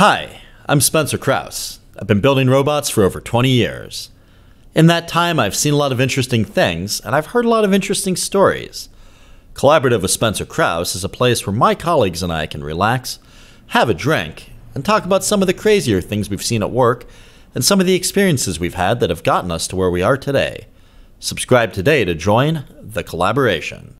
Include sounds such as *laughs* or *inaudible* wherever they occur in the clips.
Hi, I'm Spencer Krause. I've been building robots for over 20 years. In that time, I've seen a lot of interesting things, and I've heard a lot of interesting stories. Collaborative with Spencer Krause is a place where my colleagues and I can relax, have a drink, and talk about some of the crazier things we've seen at work and some of the experiences we've had that have gotten us to where we are today. Subscribe today to join the collaboration.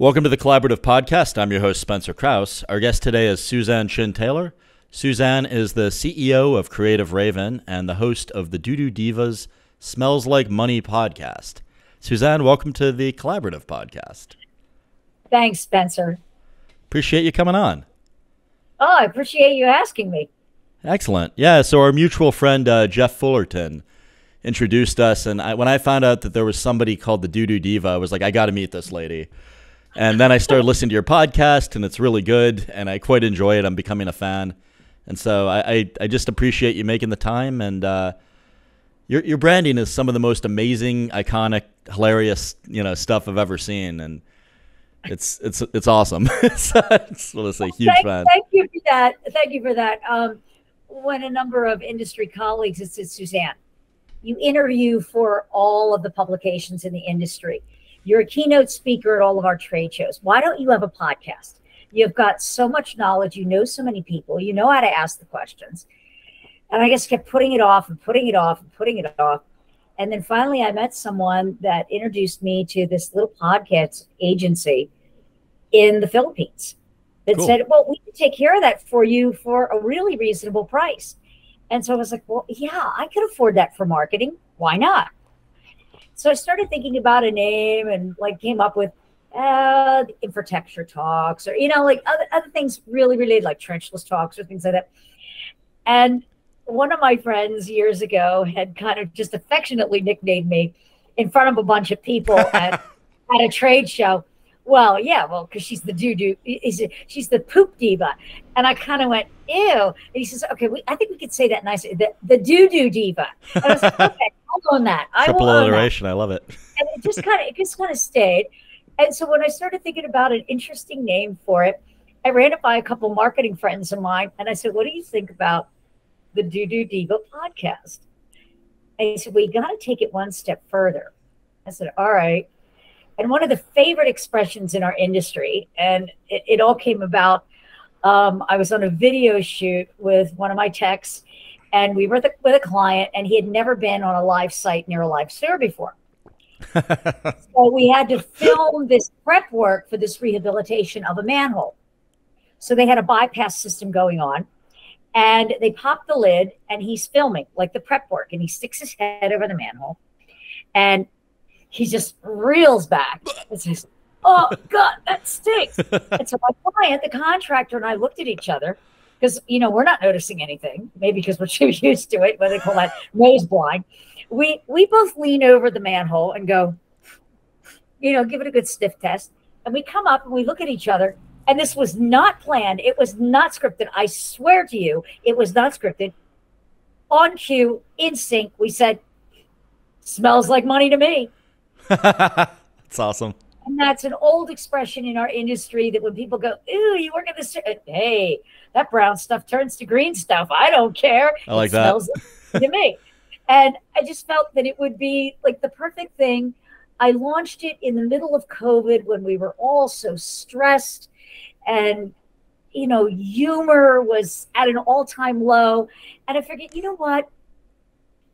Welcome to the Collaborative Podcast. I'm your host, Spencer Krause. Our guest today is Suzan Chin Taylor. Suzan is the CEO of Creative Raven and the host of the Doo Doo Divas Smells Like Money podcast. Suzan, welcome to the Collaborative Podcast. Thanks, Spencer. Appreciate you coming on. Oh, I appreciate you asking me. Excellent. Yeah, so our mutual friend uh, Jeff Fullerton introduced us, and I, when I found out that there was somebody called the Doo Doo Diva, I was like, I got to meet this lady. And then I started listening to your podcast, and it's really good, and I quite enjoy it. I'm becoming a fan, and so I, I, I just appreciate you making the time. And uh, your your branding is some of the most amazing, iconic, hilarious, you know, stuff I've ever seen, and it's it's it's awesome. *laughs* so I just want to say, huge thank, fan. Thank you for that. Thank you for that. Um, when a number of industry colleagues, it says Suzan, you interview for all of the publications in the industry you're a keynote speaker at all of our trade shows. Why don't you have a podcast? You've got so much knowledge. You know so many people. You know how to ask the questions. And I just kept putting it off and putting it off and putting it off. And then finally, I met someone that introduced me to this little podcast agency in the Philippines that cool. said, Well, we can take care of that for you for a really reasonable price. And so I was like, Well, yeah, I could afford that for marketing. Why not? So I started thinking about a name and like came up with uh, infrastructure talks or, you know, like other, other things really related, like trenchless talks or things like that. And one of my friends years ago had kind of just affectionately nicknamed me in front of a bunch of people *laughs* at, at a trade show. Well, yeah, well, because she's the doo doo, she's the poop diva, and I kind of went ew. And he says, okay, we, I think we could say that nicely, the the doo doo diva. And I was like, *laughs* okay, I'll own that. I Triple alliteration, I love it. And it just kind of it just kind of stayed. And so when I started thinking about an interesting name for it, I ran it by a couple marketing friends of mine, and I said, "What do you think about the Doo Doo Diva podcast?" And he said, "We got to take it one step further." I said, "All right." And one of the favorite expressions in our industry, and it, it all came about. Um, I was on a video shoot with one of my techs, and we were the, with a client, and he had never been on a live site near a live sewer before. *laughs* so we had to film this prep work for this rehabilitation of a manhole. So they had a bypass system going on, and they popped the lid, and he's filming like the prep work, and he sticks his head over the manhole, and he just reels back and says, Oh God, that stinks. *laughs* and so my client, the contractor, and I looked at each other because you know we're not noticing anything. Maybe because we're *laughs* too used to it, what they call that *laughs* nose blind. We we both lean over the manhole and go, you know, give it a good sniff test. And we come up and we look at each other. And this was not planned. It was not scripted. I swear to you, it was not scripted. On cue, in sync, we said, smells like money to me. *laughs* that's awesome. And that's an old expression in our industry that when people go, "Ooh, you work at this," uh, hey, that brown stuff turns to green stuff. I don't care. I like it that. Smells *laughs* to me, and I just felt that it would be like the perfect thing. I launched it in the middle of COVID when we were all so stressed, and you know, humor was at an all-time low. And I figured, you know what?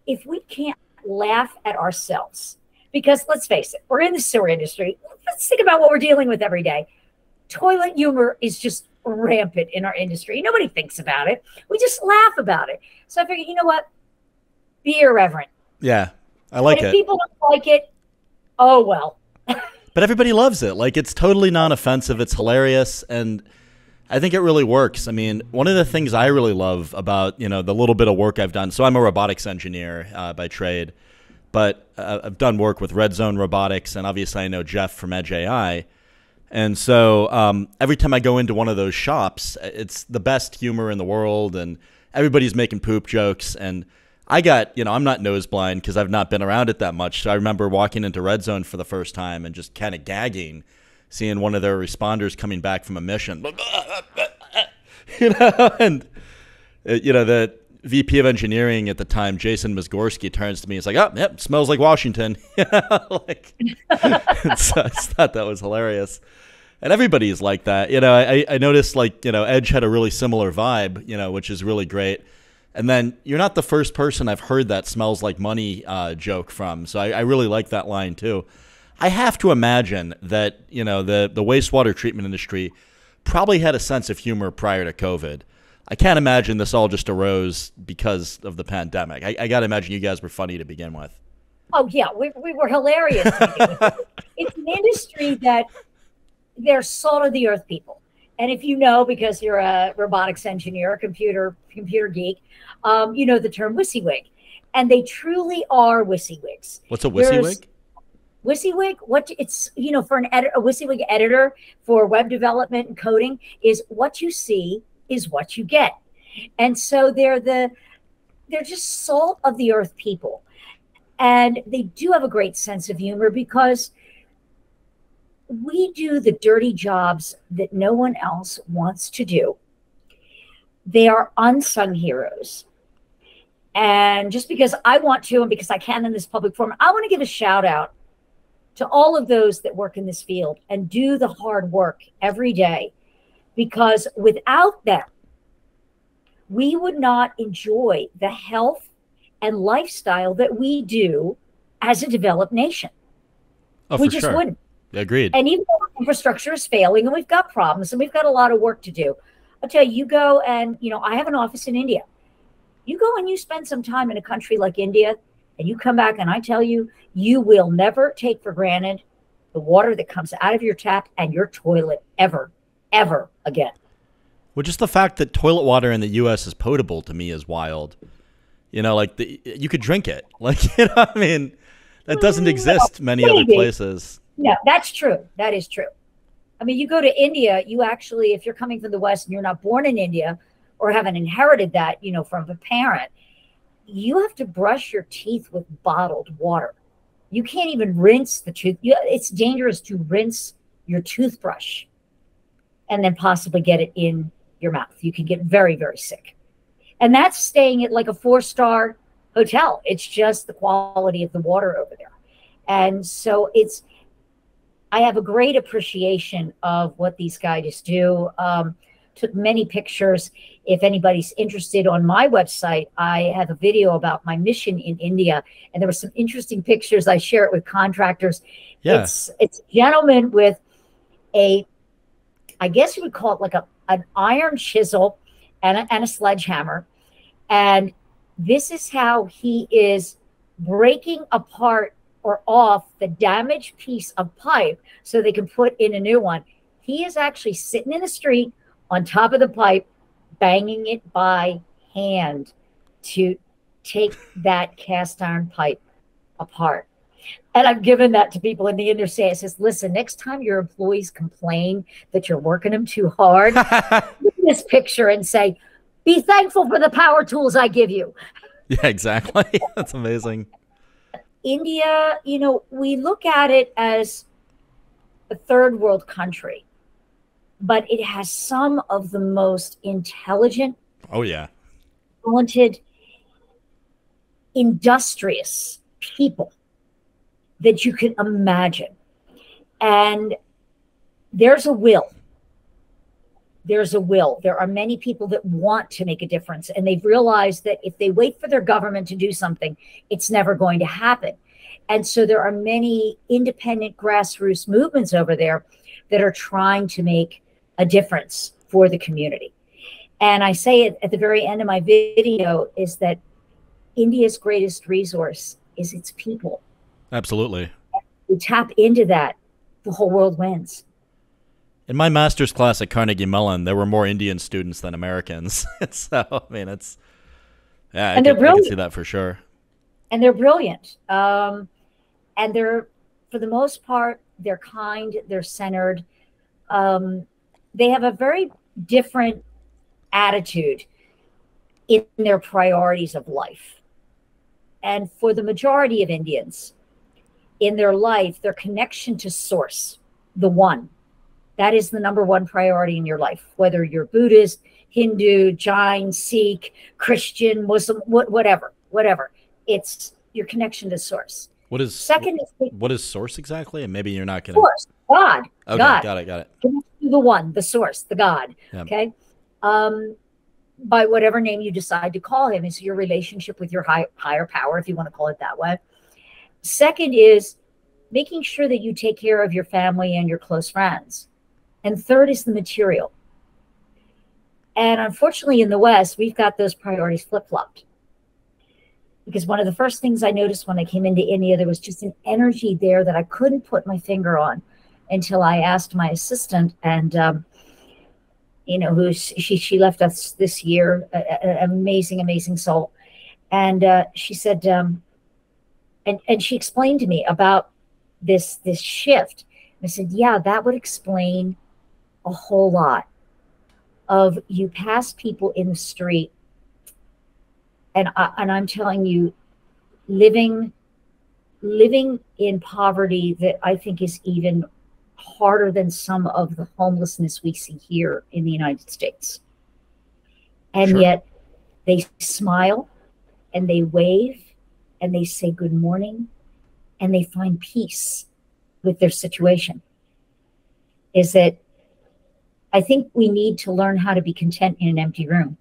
If we can't laugh at ourselves because let's face it, we're in the sewer industry. Let's think about what we're dealing with every day. Toilet humor is just rampant in our industry. Nobody thinks about it. We just laugh about it. So I figured, you know what? Be irreverent. Yeah, I like it. people don't like it, oh well. *laughs* but everybody loves it. Like it's totally non-offensive. It's hilarious, and I think it really works. I mean, one of the things I really love about you know the little bit of work I've done. So I'm a robotics engineer uh, by trade but uh, I've done work with RedZone Robotics, and obviously I know Jeff from Edge AI. And so um, every time I go into one of those shops, it's the best humor in the world, and everybody's making poop jokes. And I got, you know, I'm not nose blind because I've not been around it that much. So I remember walking into RedZone for the first time and just kind of gagging, seeing one of their responders coming back from a mission. *laughs* you know, and, uh, you know, the VP of engineering at the time, Jason Mizgorski, turns to me. He's like, "Oh, yep, smells like Washington." *laughs* like, *laughs* so I thought that was hilarious, and everybody's like that. You know, I, I noticed like you know Edge had a really similar vibe, you know, which is really great. And then you're not the first person I've heard that smells like money uh, joke from. So I, I really like that line too. I have to imagine that you know the the wastewater treatment industry probably had a sense of humor prior to COVID. I can't imagine this all just arose because of the pandemic. I, I got to imagine you guys were funny to begin with. Oh yeah, we, we were hilarious. *laughs* it's an industry that they're salt of the earth people, and if you know, because you're a robotics engineer, a computer computer geek, um, you know the term WYSIWYG, and they truly are WYSIWYGs. What's a WYSIWYG? WYSIWYG, what it's you know for an edit, a WYSIWYG editor for web development and coding is what you see is what you get. And so they're the they're just salt of the earth people. And they do have a great sense of humor because we do the dirty jobs that no one else wants to do. They are unsung heroes. And just because I want to, and because I can in this public forum, I want to give a shout out to all of those that work in this field and do the hard work every day because without them, we would not enjoy the health and lifestyle that we do as a developed nation. Oh, we just sure. wouldn't. Agreed. And even though our infrastructure is failing and we've got problems and we've got a lot of work to do, I'll tell you, you go and, you know, I have an office in India. You go and you spend some time in a country like India and you come back and I tell you, you will never take for granted the water that comes out of your tap and your toilet ever, ever again. Well, just the fact that toilet water in the U.S. is potable to me is wild. You know, like the, you could drink it. *laughs* Like you know, I mean, that doesn't exist many other places. No, that's true. That is true. I mean, you go to India, you actually, if you're coming from the West and you're not born in India or haven't inherited that, you know, from a parent, you have to brush your teeth with bottled water. You can't even rinse the tooth. You, it's dangerous to rinse your toothbrush and then possibly get it in your mouth. You can get very, very sick. And that's staying at like a four star hotel. It's just the quality of the water over there. And so it's, I have a great appreciation of what these guys do. Um, took many pictures. If anybody's interested on my website, I have a video about my mission in India, and there were some interesting pictures. I share it with contractors. Yeah. It's it's a gentleman with a, I guess you would call it like a an iron chisel and a, and a sledgehammer, and this is how he is breaking apart or off the damaged piece of pipe so they can put in a new one. He is actually sitting in the street on top of the pipe, banging it by hand to take that cast iron pipe apart. And I've given that to people in the industry. I says, listen, next time your employees complain that you're working them too hard, *laughs* look this picture and say, be thankful for the power tools I give you. Yeah, exactly. *laughs* That's amazing. India, you know, we look at it as a third world country, but it has some of the most intelligent, Oh yeah. talented, industrious people that you can imagine. And there's a will. There's a will. There are many people that want to make a difference, and they've realized that if they wait for their government to do something, it's never going to happen. And so there are many independent grassroots movements over there that are trying to make a difference for the community. And I say it at the very end of my video is that India's greatest resource is its people. Absolutely. We tap into that, the whole world wins. In my master's class at Carnegie Mellon, there were more Indian students than Americans. *laughs* so I mean, it's yeah, I, And can, they're I can see that for sure. and they're brilliant. Um, and they're, for the most part, they're kind, they're centered. Um, they have a very different attitude in their priorities of life. And for the majority of Indians in their life, their connection to source, the one, that is the number one priority in your life, whether you're Buddhist, Hindu, Jain, Sikh, Christian, Muslim, whatever, whatever. It's your connection to source. What is second? Is what is source exactly? And maybe you're not going to. Source, God. Okay, God. got it, got it. The one, the source, the God. Okay. Um, by whatever name you decide to call him is your relationship with your high, higher power, if you want to call it that way. Second is making sure that you take care of your family and your close friends. And third is the material. And unfortunately, in the West, we've got those priorities flip flopped. Because one of the first things I noticed when I came into India, there was just an energy there that I couldn't put my finger on until I asked my assistant. And, um, you know, who she she left us this year, an amazing, amazing soul. And uh, she said, um, and and she explained to me about this this shift. I said, yeah, that would explain a whole lot of you pass people in the street and I, and I'm telling you living living in poverty that I think is even harder than some of the homelessness we see here in the United States. And sure. yet they smile and they wave and they say good morning and they find peace with their situation. Is that I think we need to learn how to be content in an empty room.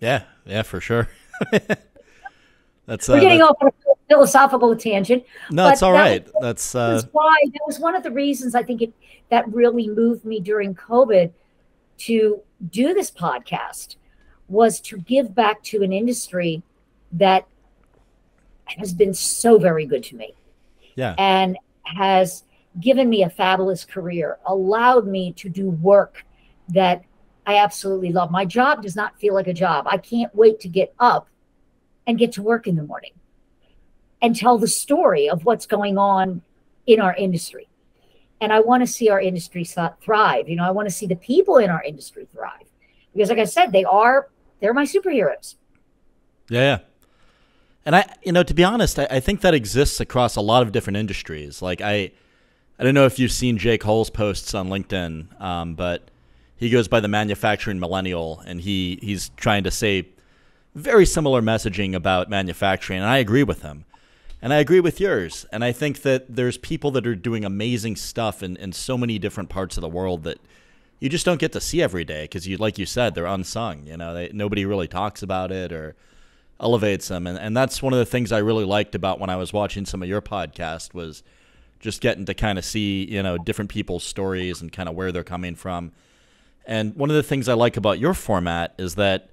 Yeah, yeah, for sure. *laughs* that's we're uh, getting off on a philosophical tangent. No, it's all right. Was, that's uh, was why that was one of the reasons I think it that really moved me during COVID to do this podcast was to give back to an industry that has been so very good to me. Yeah. And has given me a fabulous career, allowed me to do work that I absolutely love. My job does not feel like a job. I can't wait to get up and get to work in the morning and tell the story of what's going on in our industry. And I want to see our industry thrive. You know, I want to see the people in our industry thrive because, like I said, they are they're my superheroes. Yeah, yeah. And I, you know, to be honest, I, I think that exists across a lot of different industries. Like I, I don't know if you've seen Jake Hughes's posts on LinkedIn, um, but he goes by the manufacturing millennial, and he he's trying to say very similar messaging about manufacturing, and I agree with him. And I agree with yours. And I think that there's people that are doing amazing stuff in, in so many different parts of the world that you just don't get to see every day because you, like you said, they're unsung. You know, they, nobody really talks about it or elevates them. And, and that's one of the things I really liked about when I was watching some of your podcast was – just getting to kind of see you know different people's stories and kind of where they're coming from. And one of the things I like about your format is that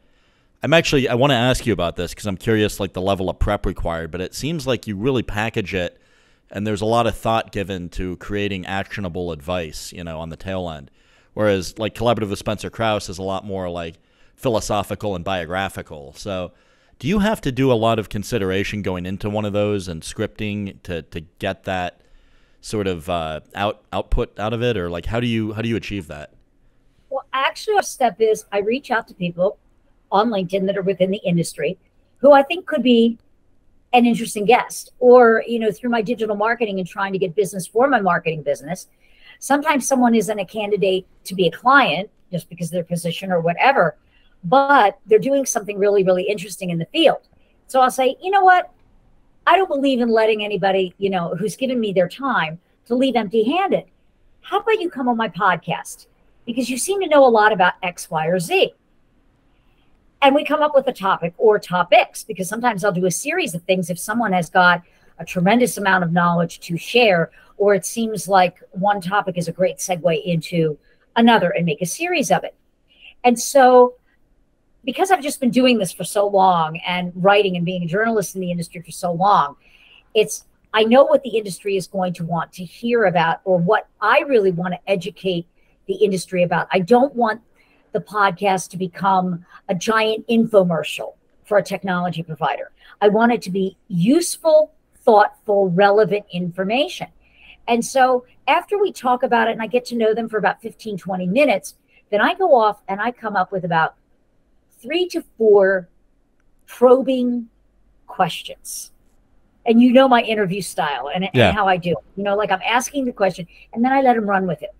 I'm actually I want to ask you about this because I'm curious like the level of prep required, but it seems like you really package it and there's a lot of thought given to creating actionable advice, you know, on the tail end. Whereas like collaborative with Spencer Krause is a lot more like philosophical and biographical. So do you have to do a lot of consideration going into one of those and scripting to to get that sort of uh, out output out of it, or like how do you how do you achieve that? Well, actually, our step is I reach out to people on LinkedIn that are within the industry who I think could be an interesting guest, or you know, through my digital marketing and trying to get business for my marketing business. Sometimes someone isn't a candidate to be a client just because of their position or whatever, but they're doing something really, really interesting in the field. So I'll say, you know what? I don't believe in letting anybody, you know, who's given me their time to leave empty handed. How about you come on my podcast? Because you seem to know a lot about X, Y, or Z. And we come up with a topic or topics because sometimes I'll do a series of things if someone has got a tremendous amount of knowledge to share, or it seems like one topic is a great segue into another and make a series of it. And so because I've just been doing this for so long and writing and being a journalist in the industry for so long, it's I know what the industry is going to want to hear about or what I really want to educate the industry about. I don't want the podcast to become a giant infomercial for a technology provider. I want it to be useful, thoughtful, relevant information. And so after we talk about it and I get to know them for about 15, 20 minutes, then I go off and I come up with about three to four probing questions. And you know my interview style and, Yeah. and how I do. it. You know, like I'm asking the question and then I let them run with it.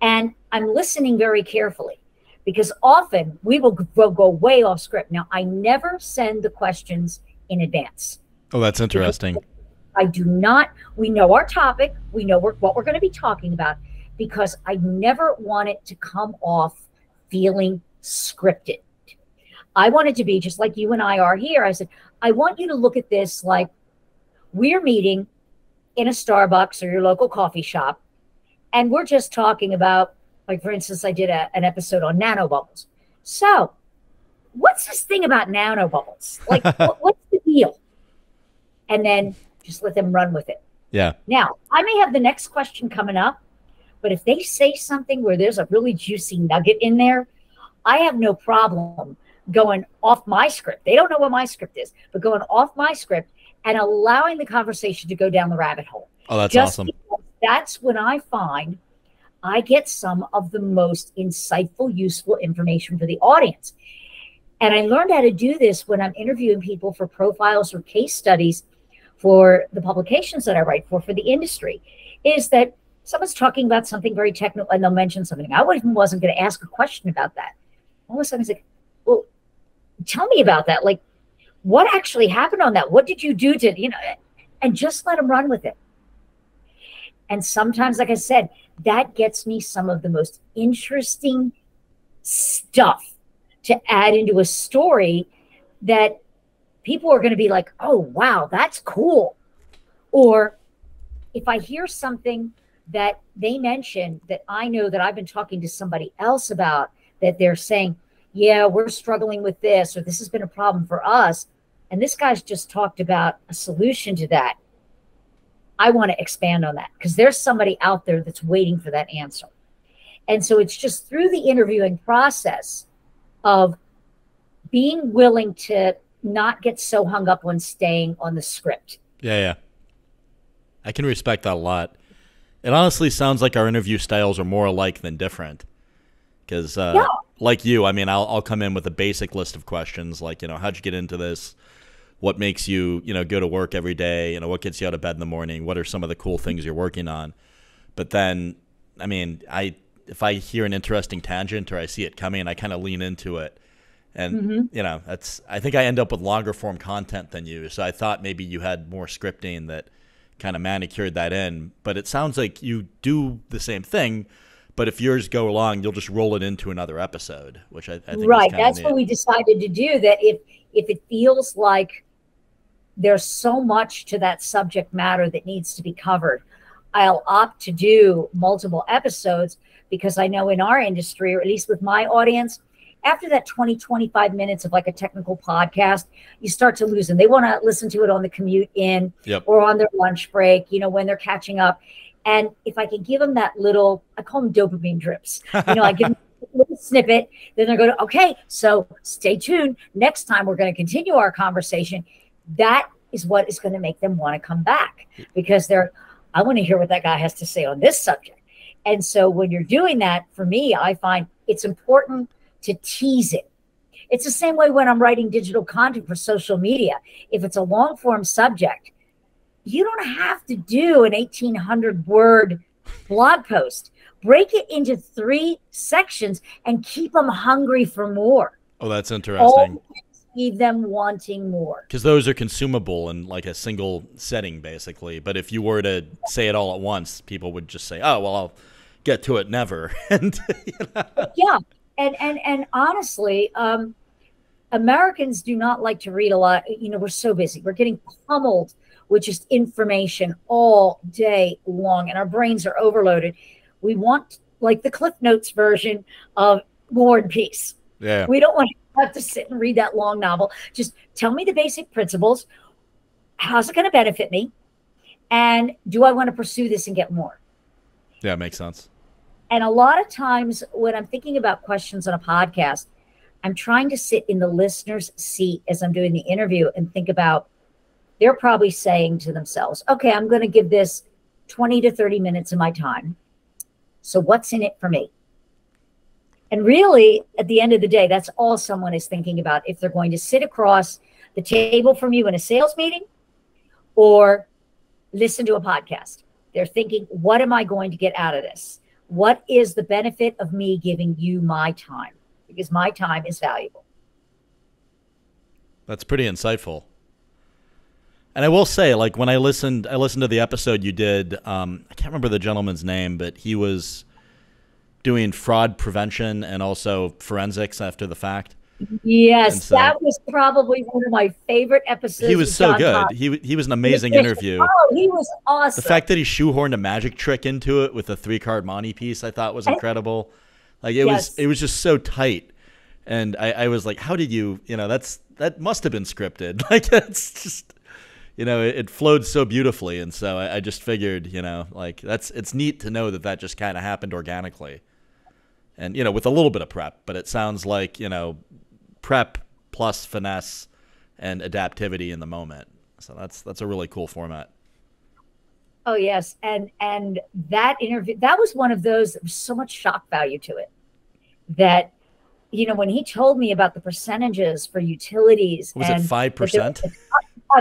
And I'm listening very carefully because often we will go, go way off script. Now, I never send the questions in advance. Oh, that's interesting. I do not. We know our topic. We know we're, what we're going to be talking about because I never want it to come off feeling scripted. I wanted to be just like you and I are here. I said, I want you to look at this like we're meeting in a Starbucks or your local coffee shop, and we're just talking about, like, for instance, I did a, an episode on nanobubbles. So, what's this thing about nanobubbles? *laughs* Like, what, what's the deal? And then just let them run with it. Yeah. Now, I may have the next question coming up, but if they say something where there's a really juicy nugget in there, I have no problem going off my script. They don't know what my script is, but going off my script and allowing the conversation to go down the rabbit hole. Oh, that's Just awesome. that's when I find I get some of the most insightful, useful information for the audience. And I learned how to do this when I'm interviewing people for profiles or case studies for the publications that I write for, for the industry, is that someone's talking about something very technical and they'll mention something. I wasn't, wasn't going to ask a question about that. All of a sudden, it's like, tell me about that. Like, what actually happened on that? What did you do to, you know, and just let them run with it. And sometimes, like I said, that gets me some of the most interesting stuff to add into a story that people are going to be like, oh, wow, that's cool. Or if I hear something that they mention that I know that I've been talking to somebody else about, that they're saying, yeah, we're struggling with this, or this has been a problem for us. And this guy's just talked about a solution to that. I want to expand on that because there's somebody out there that's waiting for that answer. And so it's just through the interviewing process of being willing to not get so hung up on staying on the script. Yeah, yeah. I can respect that a lot. It honestly sounds like our interview styles are more alike than different. Because, uh, Yeah. Like you, I mean, I'll, I'll come in with a basic list of questions like, you know, how'd you get into this? What makes you, you know, go to work every day? You know, what gets you out of bed in the morning? What are some of the cool things you're working on? But then, I mean, I if I hear an interesting tangent or I see it coming, I kind of lean into it. And mm-hmm. you know, that's I think I end up with longer form content than you. So I thought maybe you had more scripting that kind of manicured that in. But it sounds like you do the same thing. But if yours go along, you'll just roll it into another episode, which I, I think right that's neat. what we decided to do that if if it feels like there's so much to that subject matter that needs to be covered i'll opt to do multiple episodes because i know in our industry or at least with my audience after that 20 25 minutes of like a technical podcast you start to lose them they want to listen to it on the commute in Yep. or on their lunch break you know when they're catching up and if i can give them that little i call them dopamine drips. *laughs* You know i give them a little snippet then they're going to okay so stay tuned. Next time we're going to continue our conversation. That is what is going to make them want to come back because they're i want to hear what that guy has to say on this subject. And so when you're doing that for me i find it's important to tease it. It's the same way when i'm writing digital content for social media. If it's a long form subject you don't have to do an 1800 word blog post. Break it into three sections and keep them hungry for more. Oh, that's interesting. leave them wanting more. Because those are consumable in like a single setting, basically. But if you were to say it all at once, people would just say, "Oh, well, I'll get to it never." *laughs* and you know, yeah. And and and honestly um americans do not like to read a lot. You know we're so busy. We're getting pummeled with just information all day long and our brains are overloaded. We want like the cliff notes version of war and peace. Yeah, we don't want to have to sit and read that long novel. Just tell me the basic principles. How's it going to benefit me? And do i want to pursue this and get more? Yeah, makes sense. and a lot of times when I'm thinking about questions on a podcast, I'm trying to sit in the listener's seat as I'm doing the interview and think about they're probably saying to themselves, okay, I'm going to give this 20 to 30 minutes of my time. So what's in it for me? And really, at the end of the day, that's all someone is thinking about if they're going to sit across the table from you in a sales meeting or listen to a podcast. They're thinking, what am I going to get out of this? What is the benefit of me giving you my time? Because my time is valuable. That's pretty insightful. And I will say, like when I listened, I listened to the episode you did. Um, I can't remember the gentleman's name, but he was doing fraud prevention and also forensics after the fact. Yes, so, that was probably one of my favorite episodes. He was so John good. He he was an amazing interview. Oh, he was awesome. The fact that he shoehorned a magic trick into it with a three card monte piece, I thought was incredible. Like it yes. was, it was just so tight, and I, I was like, how did you? You know, that's that must have been scripted. *laughs* Like that's just you know, it, it, flowed so beautifully, and so I, I, just figured, you know, like that's it's neat to know that that just kind of happened organically, and you know, with a little bit of prep. But it sounds like you know, prep plus finesse and adaptivity in the moment. So that's that's a really cool format. Oh yes, and and that interview that was one of those. So much shock value to it that you know when he told me about the percentages for utilities was it five percent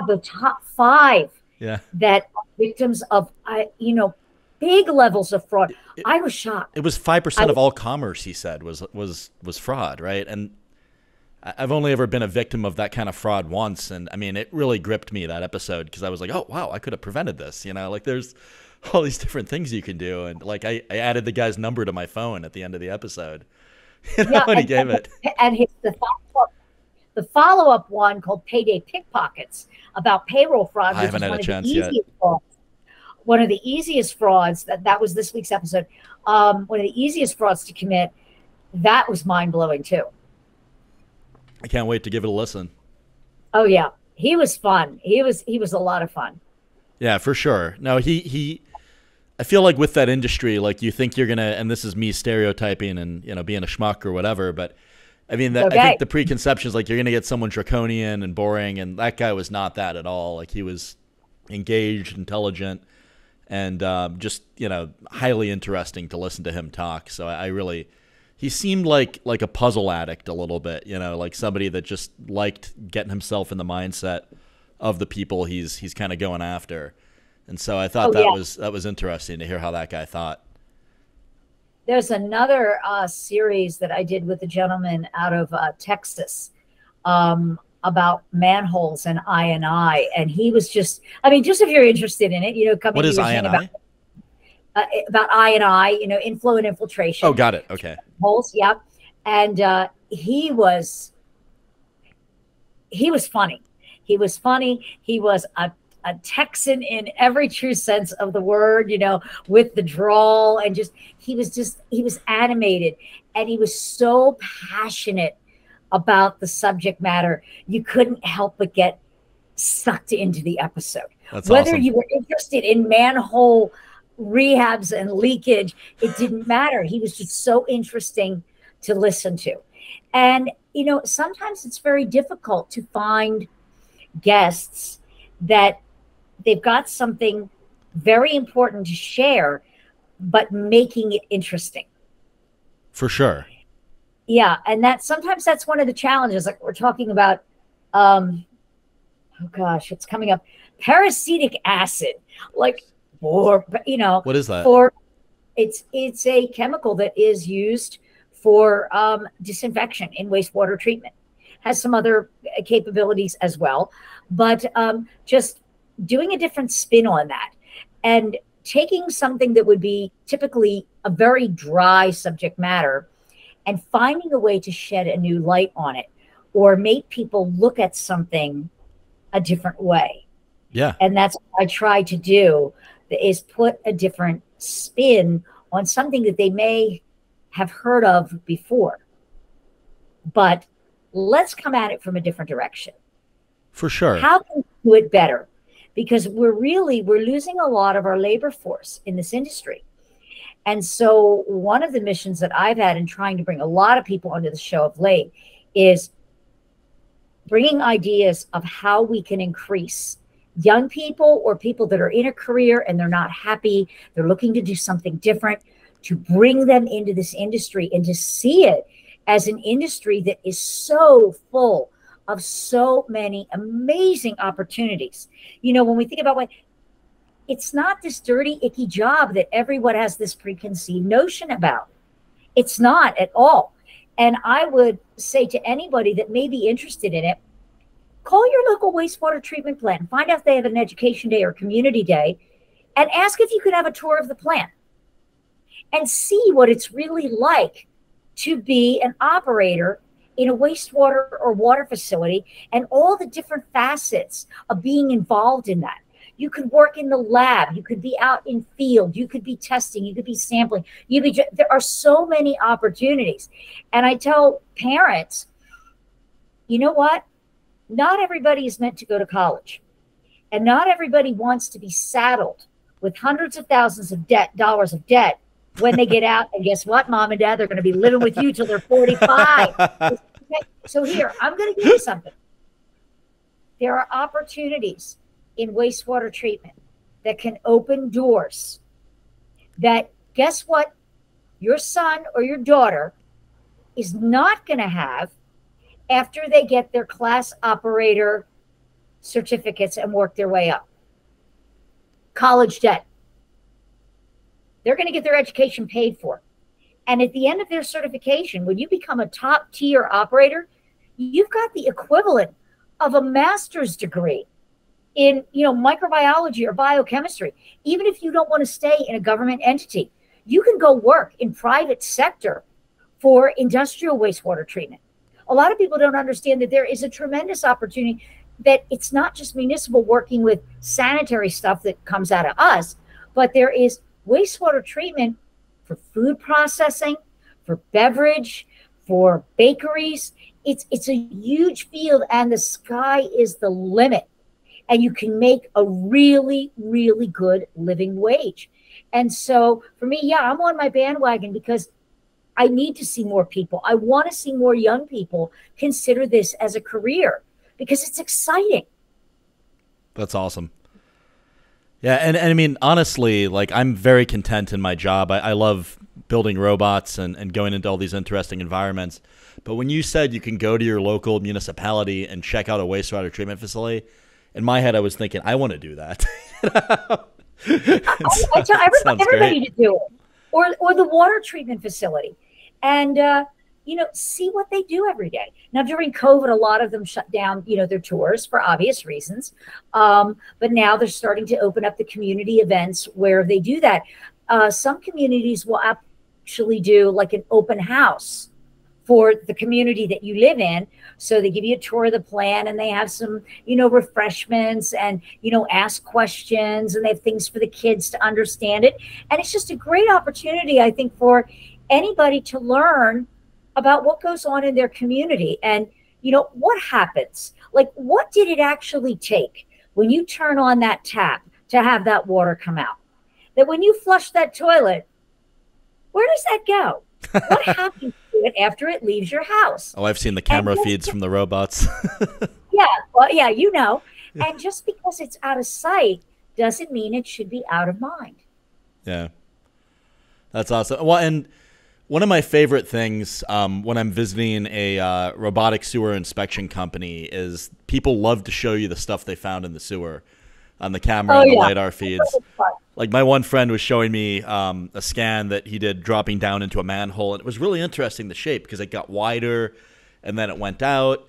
the top five yeah. that victims of, I you know, big levels of fraud. It, I was shocked. It was five percent of all commerce. He said was was was fraud, right? And I've only ever been a victim of that kind of fraud once, and I mean, it really gripped me that episode because I was like, oh wow, I could have prevented this. You know, like there's *laughs* all these different things you can do, and like I, I added the guy's number to my phone at the end of the episode. *laughs* You know, yeah, and, he gave and, it. And his the the follow up one called Payday Pickpockets about payroll fraud, is one of the easiest yet. frauds. One of the easiest frauds that that was this week's episode. Um, one of the easiest frauds to commit. That was mind blowing too. I can't wait to give it a listen. Oh yeah, he was fun. He was he was a lot of fun. Yeah, for sure. No, he he. I feel like with that industry, like you think you're gonna, and this is me stereotyping and you know being a schmuck or whatever, but I mean, the, okay. I think the preconception is like you're going to get someone draconian and boring, and that guy was not that at all. Like he was engaged, intelligent, and um, just you know highly interesting to listen to him talk. So I, I, really, he seemed like like a puzzle addict a little bit. You know, like somebody that just liked getting himself in the mindset of the people he's he's kind of going after. And so I thought oh, that yeah. was that was interesting to hear how that guy thought. There's another uh, series that I did with a gentleman out of uh, Texas um, about manholes and I and I, and he was just, I mean, just if you're interested in it, you know, coming. What is I and I? Uh, about I and I, you know, inflow and infiltration. Oh, got it. Okay. Holes, yeah. And uh, he was, he was funny. He was funny. He was a a Texan in every true sense of the word, you know, with the drawl and just he was just he was animated and he was so passionate about the subject matter. You couldn't help but get sucked into the episode. That's Whether awesome. you were interested in manhole rehabs and leakage, it didn't *laughs* matter. He was just so interesting to listen to. And you know, sometimes it's very difficult to find guests that they've got something very important to share, but making it interesting. For sure. Yeah, and that sometimes that's one of the challenges. Like we're talking about, um, oh gosh, it's coming up. Peracetic acid, like or you know, what is that? For it's it's a chemical that is used for um, disinfection in wastewater treatment. Has some other capabilities as well, but um, just doing a different spin on that and taking something that would be typically a very dry subject matter and finding a way to shed a new light on it or make people look at something a different way. Yeah. And that's what I try to do is put a different spin on something that they may have heard of before. But let's come at it from a different direction. For sure. How can we do it better? Because we're really we're losing a lot of our labor force in this industry. And so one of the missions that i've had in trying to bring a lot of people onto the show of late is bringing ideas of how we can increase young people or people that are in a career and they're not happy they're looking to do something different to bring them into this industry and to see it as an industry that is so full of so many amazing opportunities. You know, when we think about what it's not this dirty, icky job that everyone has this preconceived notion about. It's not at all. And I would say to anybody that may be interested in it, call your local wastewater treatment plant, find out if they have an education day or community day, and ask if you could have a tour of the plant and see what it's really like to be an operator in a wastewater or water facility and all the different facets of being involved in that. You could work in the lab, you could be out in field, you could be testing, you could be sampling. You be there are so many opportunities. And I tell parents, you know what? Not everybody is meant to go to college. And not everybody wants to be saddled with hundreds of thousands of debt dollars of debt when they get out. And guess what, mom and dad? They're going to be living with you till they're 45. *laughs* so here, I'm going to give you something. There are opportunities in wastewater treatment that can open doors that guess what? Your son or your daughter is not going to have after they get their class operator certificates and work their way up. College debt. They're going to get their education paid for. And at the end of their certification, when you become a top tier operator, you've got the equivalent of a master's degree in you know microbiology or biochemistry. Even if you don't want to stay in a government entity, you can go work in private sector for industrial wastewater treatment. A lot of people don't understand that there is a tremendous opportunity that it's not just municipal working with sanitary stuff that comes out of us, but there is wastewater treatment for food processing, for beverage, for bakeries. It's it's a huge field and the sky is the limit. And you can make a really, really good living wage. And so for me, yeah, I'm on my bandwagon because I need to see more people. I want to see more young people consider this as a career because it's exciting. That's awesome. Yeah, and, and I mean, honestly, like I'm very content in my job. I, I love building robots and, and going into all these interesting environments. But when you said you can go to your local municipality and check out a wastewater treatment facility, in my head I was thinking, I want to do that. *laughs* I, I, tell *laughs* everybody, everybody to do it. Or or the water treatment facility. And uh, you know, see what they do every day. Now, during COVID, a lot of them shut down, you know, their tours for obvious reasons. Um, but now they're starting to open up the community events where they do that. Uh, some communities will actually do like an open house for the community that you live in. So they give you a tour of the plan and they have some, you know, refreshments and, you know, ask questions and they have things for the kids to understand it. And it's just a great opportunity, I think, for anybody to learn about what goes on in their community. And you know what happens? Like what did it actually take when you turn on that tap to have that water come out? That when you flush that toilet where does that go? What *laughs* happens to it after it leaves your house? Oh i've seen the camera feeds from the robots. *laughs* Yeah well yeah you know. And just because it's out of sight doesn't mean it should be out of mind. Yeah. That's awesome. Well and one of my favorite things um, when I'm visiting a uh, robotic sewer inspection company is people love to show you the stuff they found in the sewer on the camera oh, and the yeah. lidar feeds. Like my one friend was showing me um, a scan that he did dropping down into a manhole, and it was really interesting the shape because it got wider, and then it went out,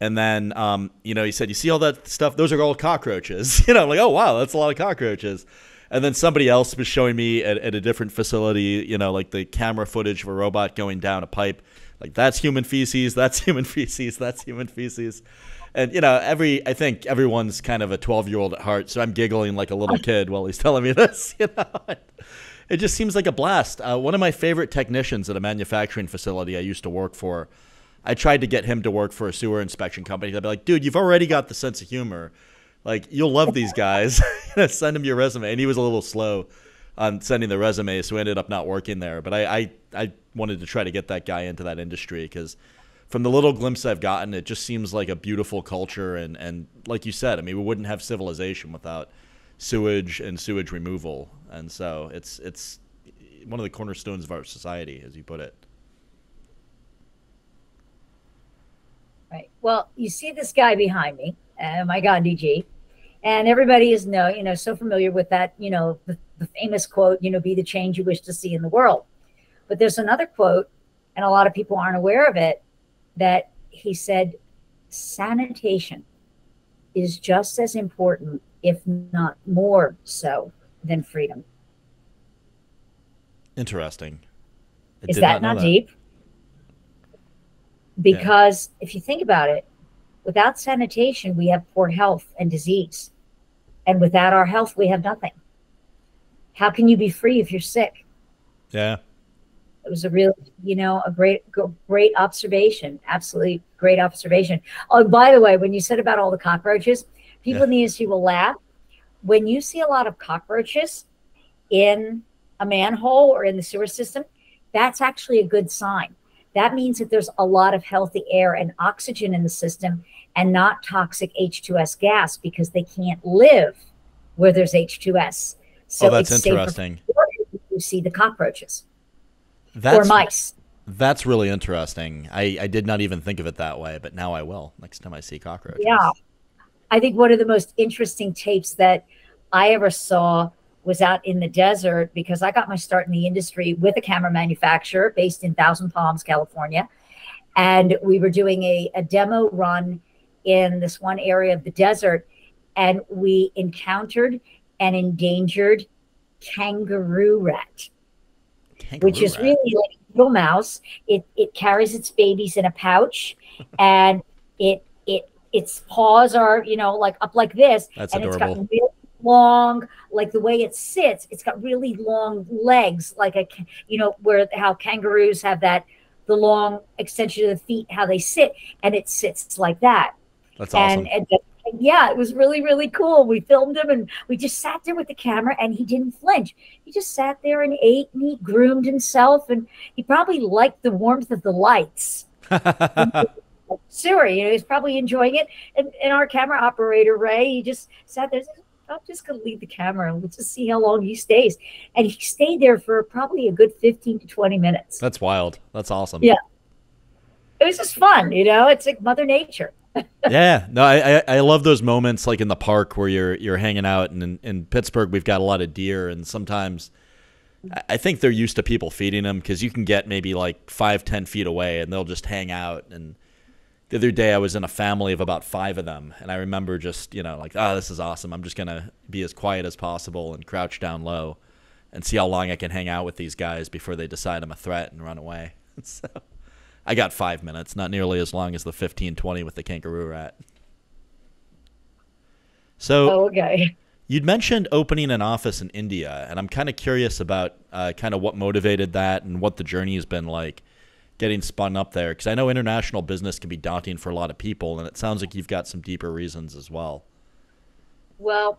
and then um, you know he said, "You see all that stuff? Those are all cockroaches." *laughs* you know, I'm like, "Oh wow, that's a lot of cockroaches." And then somebody else was showing me at, at a different facility, you know, like the camera footage of a robot going down a pipe. Like that's human feces, that's *laughs* human feces, that's human feces. And you know, every I think everyone's kind of a 12-year-old at heart, so I'm giggling like a little kid while he's *laughs* telling me this, *laughs* you know. It just seems like a blast. Uh, one of my favorite technicians at a manufacturing facility I used to work for, I tried to get him to work for a sewer inspection company. I'd be like, dude, you've already got the sense of humor like you'll love these guys. *laughs* Send him your resume, and he was a little slow on sending the resume, so we ended up not working there. But I, I, I wanted to try to get that guy into that industry because from the little glimpse I've gotten, it just seems like a beautiful culture. And, and like you said, I mean, we wouldn't have civilization without sewage and sewage removal. And so it's it's one of the cornerstones of our society, as you put it. Right. Well, you see this guy behind me, uh, my Gandhiji, and everybody is know, you know, so familiar with that, you know, the, the famous quote, you know, be the change you wish to see in the world. But there's another quote, and a lot of people aren't aware of it, that he said, sanitation is just as important, if not more so, than freedom. Interesting. I is that not, not that. deep? Because yeah. if you think about it, without sanitation, we have poor health and disease. And without our health, we have nothing. How can you be free if you're sick? Yeah. It was a real, you know, a great, great observation. Absolutely great observation. Oh, by the way, when you said about all the cockroaches, people yeah. in the industry will laugh. When you see a lot of cockroaches in a manhole or in the sewer system, that's actually a good sign. That means that there's a lot of healthy air and oxygen in the system and not toxic H2S gas because they can't live where there's H2S. So oh, that's interesting. You see the cockroaches that's, or mice. That's really interesting. I, I did not even think of it that way, but now I will next time I see cockroaches. Yeah. I think one of the most interesting tapes that I ever saw was out in the desert because I got my start in the industry with a camera manufacturer based in Thousand Palms, California. And we were doing a, a demo run in this one area of the desert. And we encountered an endangered kangaroo rat Kangaroo which is rat. really like a little mouse. It it carries its babies in a pouch, *laughs* and it it its paws are you know like up like this, That's and adorable. it's got really long, like the way it sits. It's got really long legs, like a you know where how kangaroos have that the long extension of the feet, how they sit, and it sits like that. That's awesome. And, and yeah, it was really, really cool. We filmed him and we just sat there with the camera and he didn't flinch. He just sat there and ate and he groomed himself and he probably liked the warmth of the lights. *laughs* Siri, you know, he's probably enjoying it. And, and our camera operator, Ray, he just sat there. I'm just going to leave the camera and we'll just see how long he stays. And he stayed there for probably a good 15 to 20 minutes. That's wild. That's awesome. Yeah. It was just fun, you know, it's like Mother Nature *laughs* yeah, no, I, I love those moments like in the park where you're you're hanging out, and in, in Pittsburgh we've got a lot of deer, and sometimes I think they're used to people feeding them because you can get maybe like five ten feet away, and they'll just hang out. And the other day I was in a family of about five of them, and I remember just you know like oh this is awesome, I'm just gonna be as quiet as possible and crouch down low, and see how long I can hang out with these guys before they decide I'm a threat and run away. *laughs* so. I got five minutes, not nearly as long as the 15, 20 with the kangaroo rat. So, oh, okay. You'd mentioned opening an office in India, and I'm kind of curious about uh, kind of what motivated that and what the journey has been like getting spun up there. Because I know international business can be daunting for a lot of people, and it sounds like you've got some deeper reasons as well. Well,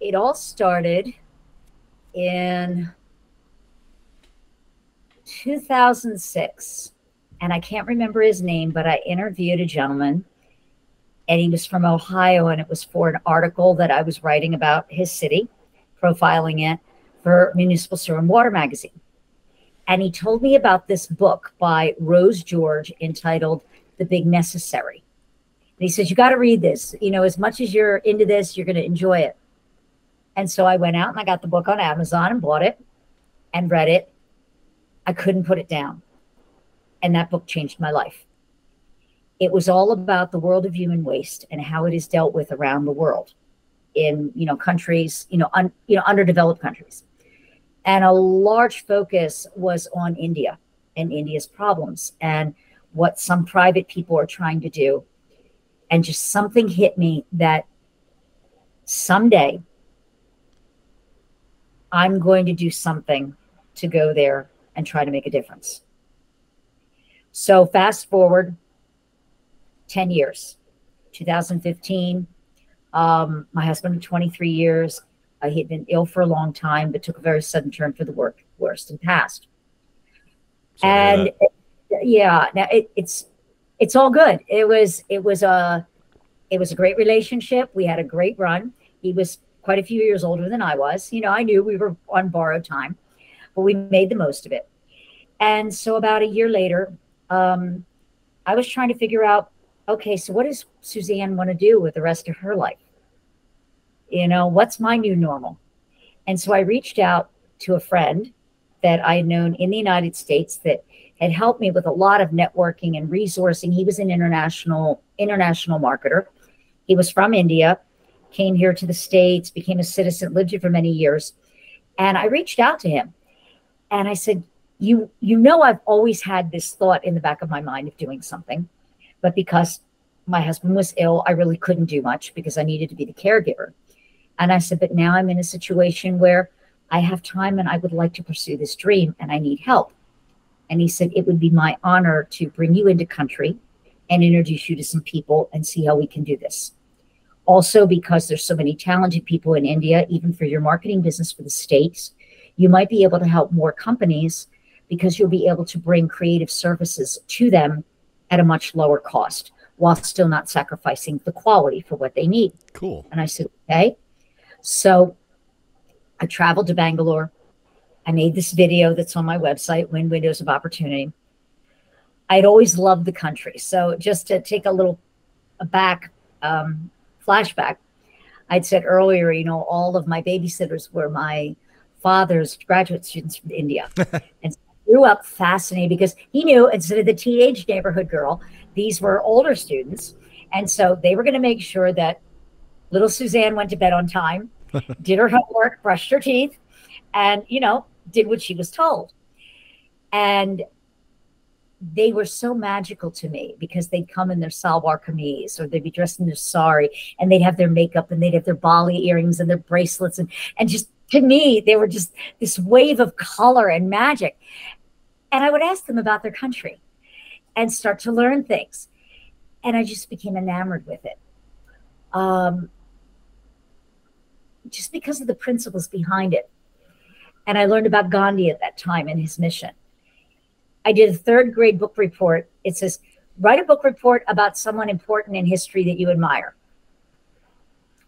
it all started in 2006 and I can't remember his name, but I interviewed a gentleman and he was from Ohio and it was for an article that I was writing about his city, profiling it for Municipal Sewer and Water magazine. And he told me about this book by Rose George entitled The Big Necessary. And he says, You got to read this. You know, as much as you're into this, you're going to enjoy it. And so I went out and I got the book on Amazon and bought it and read it. I couldn't put it down. And that book changed my life. It was all about the world of human waste and how it is dealt with around the world in, you know, countries, you know, un, you know, underdeveloped countries. And a large focus was on India and India's problems and what some private people are trying to do. And just something hit me that someday I'm going to do something to go there and try to make a difference. So fast forward 10 years, 2015. Um, my husband of 23 years. Uh, he had been ill for a long time, but took a very sudden turn for the work, worst and passed. and it, yeah, now it, it's it's all good. It was it was a it was a great relationship. We had a great run. He was quite a few years older than I was. You know, I knew we were on borrowed time, but we made the most of it. And so about a year later, um, I was trying to figure out, okay, so what does Suzan want to do with the rest of her life? You know, what's my new normal? And so I reached out to a friend that I had known in the United States that had helped me with a lot of networking and resourcing. He was an international international marketer. He was from India, came here to the States, became a citizen, lived here for many years. And I reached out to him and I said, You you know I've always had this thought in the back of my mind of doing something, but because my husband was ill, I really couldn't do much because I needed to be the caregiver. And I said, But now I'm in a situation where I have time and I would like to pursue this dream and I need help. And he said, It would be my honor to bring you into country and introduce you to some people and see how we can do this. Also, because there's so many talented people in India, even for your marketing business for the States, you might be able to help more companies because you'll be able to bring creative services to them at a much lower cost while still not sacrificing the quality for what they need. Cool. And I said, okay. So I traveled to Bangalore. I made this video that's on my website, Win Windows of Opportunity. I'd always loved the country. So just to take a little back um, flashback, I'd said earlier, you know, all of my babysitters were my father's graduate students from India. *laughs* and so I grew up fascinated because he knew instead of the teenage neighborhood girl, these were older students. And so they were going to make sure that little Suzan went to bed on time, did her homework, brushed her teeth, and, you know, did what she was told. And they were so magical to me because they'd come in their salwar kameez or they'd be dressed in their sari and they'd have their makeup and they'd have their Bali earrings and their bracelets and and just to me they were just this wave of color and magic. And I would ask them about their country and start to learn things. And I just became enamored with it. Um, just because of the principles behind it. And I learned about Gandhi at that time and his mission I did a third grade book report. It says, write a book report about someone important in history that you admire.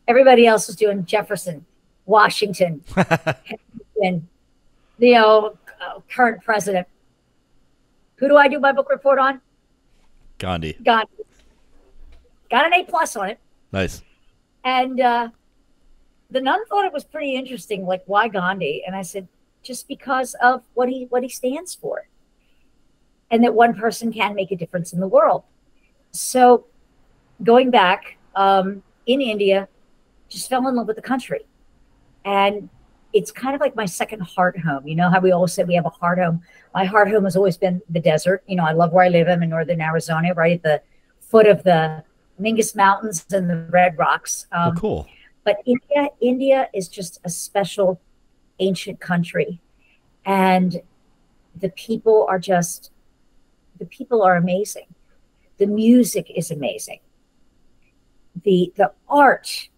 Everybody else was doing Jefferson, Washington, *laughs* and you know, uh, current president. Who do I do my book report on? Gandhi. Gandhi. Got an A plus on it. Nice. And uh, the nun thought it was pretty interesting, like why Gandhi? And I said, just because of what he what he stands for and that one person can make a difference in the world. So, going back um, in India, just fell in love with the country. And it's kind of like my second heart home. You know how we always say we have a heart home? My heart home has always been the desert. You know, I love where I live. I'm in northern Arizona, right at the foot of the Mingus Mountains and the Red Rocks. Um, oh, cool. But India, India is just a special ancient country. And the people are just the people are amazing. The music is amazing. The the art,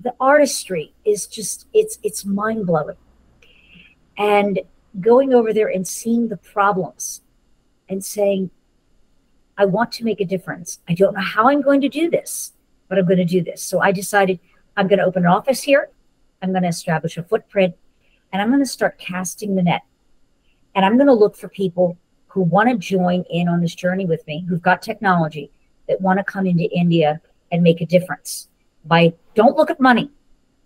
the artistry is just it's it's mind blowing. And going over there and seeing the problems and saying, I want to make a difference. I don't know how I'm going to do this, but I'm going to do this. So I decided I'm going to open an office here. I'm going to establish a footprint and I'm going to start casting the net. And I'm going to look for people who want to join in on this journey with me, who've got technology that want to come into India and make a difference. By don't look at money,